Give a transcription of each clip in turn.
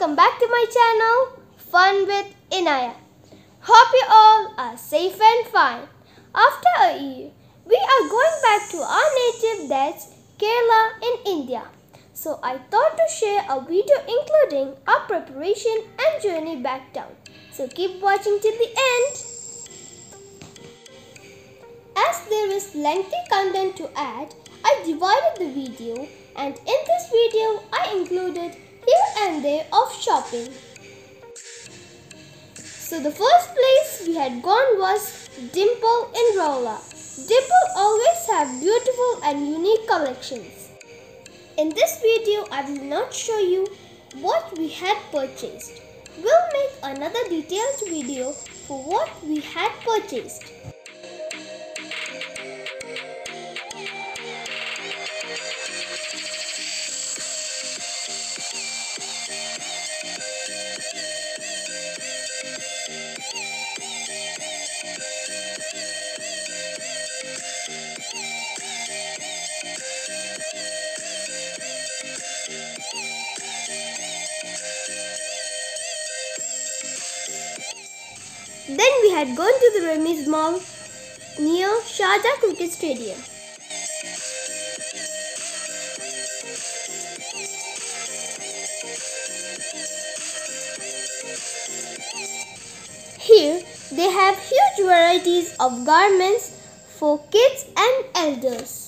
welcome back to my channel Fun with Inaya. Hope you all are safe and fine. After a year, we are going back to our native that's Kerala in India. So I thought to share a video including our preparation and journey back down. So keep watching till the end. As there is lengthy content to add, I divided the video and in this video I included and there of shopping. So the first place we had gone was Dimple in Rolla. Dimple always have beautiful and unique collections. In this video I will not show you what we had purchased. We'll make another detailed video for what we had purchased. Had gone to the Rameez Mall near Sharjah Cricket Stadium. Here they have huge varieties of garments for kids and elders.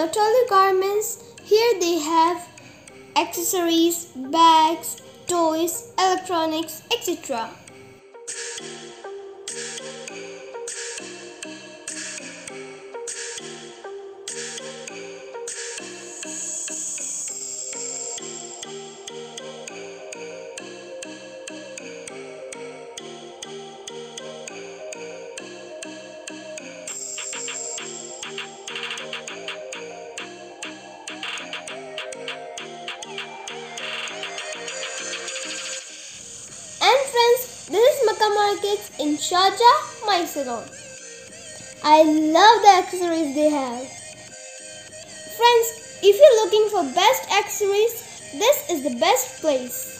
Not only garments, here they have accessories, bags, toys, electronics, etc. Sharjah, Mysore. I love the accessories they have. Friends, if you're looking for best accessories, this is the best place.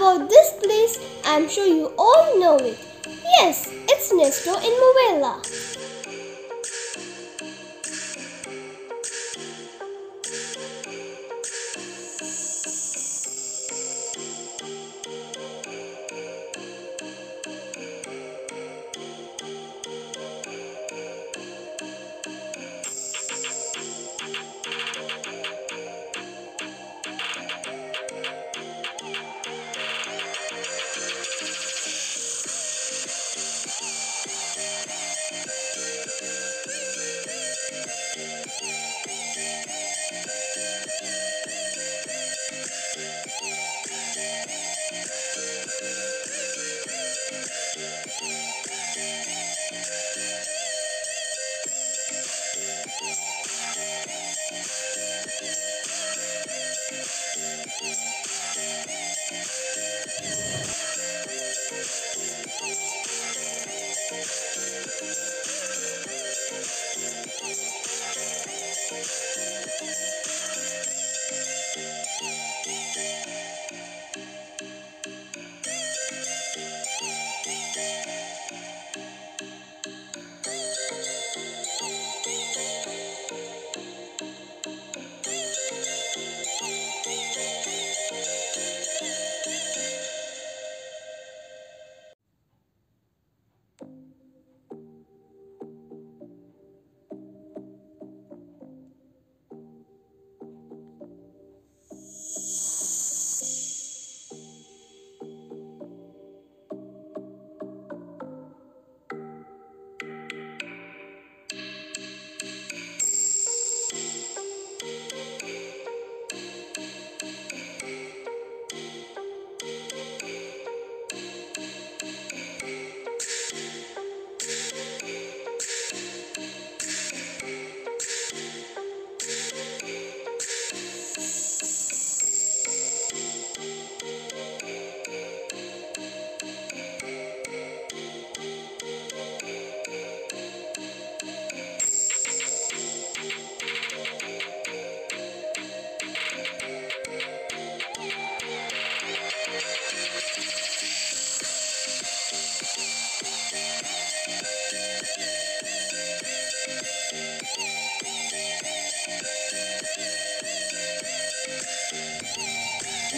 About this place, I'm sure you all know it. Yes, it's Nesto in Muwaileh.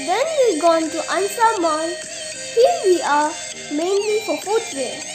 Then we gone to Ansar Mall. Here we are mainly for footwear.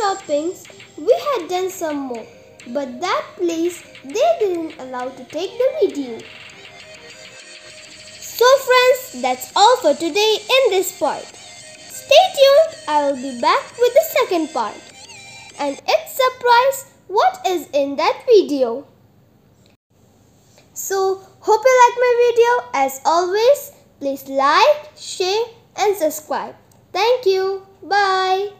Shoppings, we had done some more. But that place, they didn't allow to take the video. So friends, that's all for today in this part. Stay tuned, I will be back with the second part. And it's surprise what is in that video. So, hope you like my video. As always, please like, share and subscribe. Thank you. Bye.